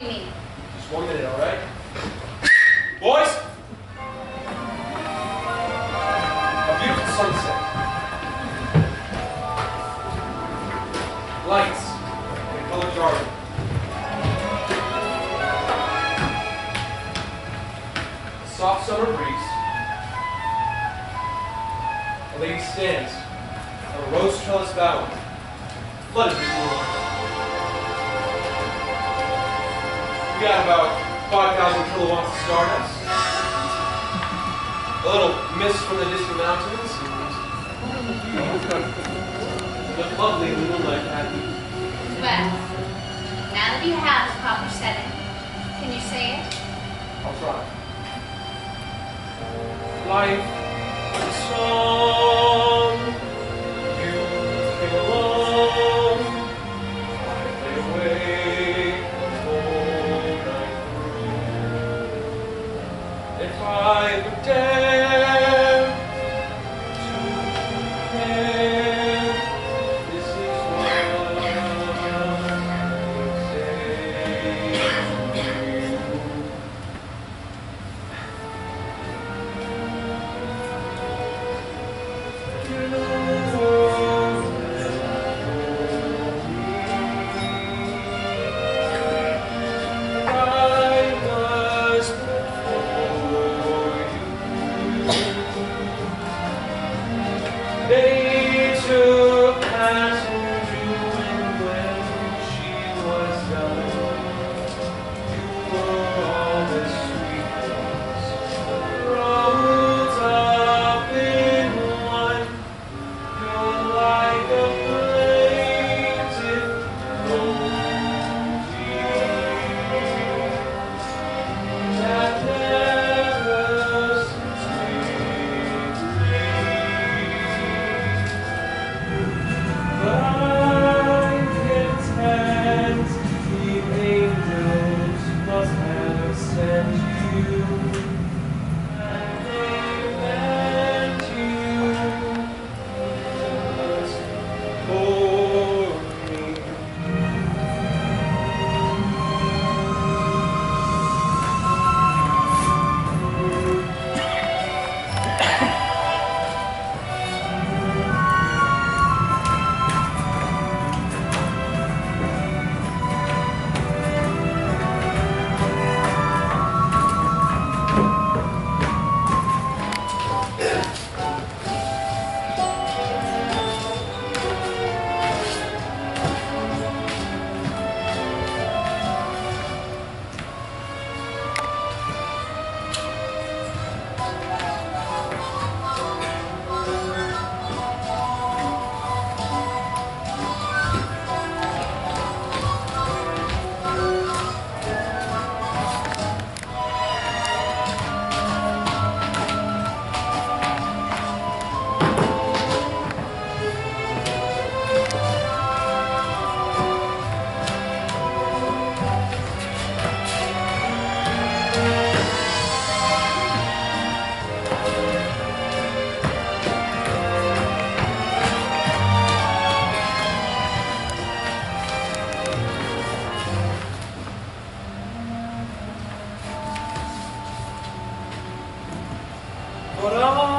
Just one minute, all right? Boys! A beautiful sunset. Lights in a colored. A soft summer breeze. A lady stands a rose trellis bower, flooded with. We got about 5,000 kilowatts of stardust. A little mist from the distant mountains. A lovely moonlight happy. Well, now that you have the proper setting, can you say it? I'll try. Life was They I